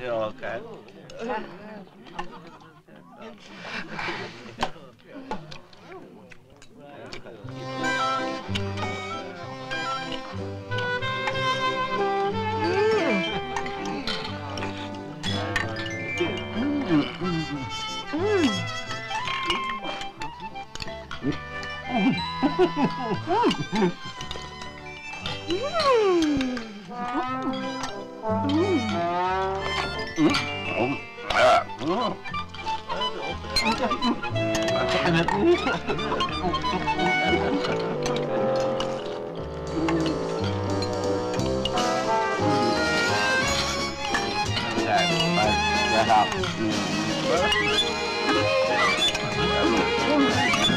Joo, okay. Dạ. Yeah.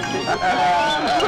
Ah!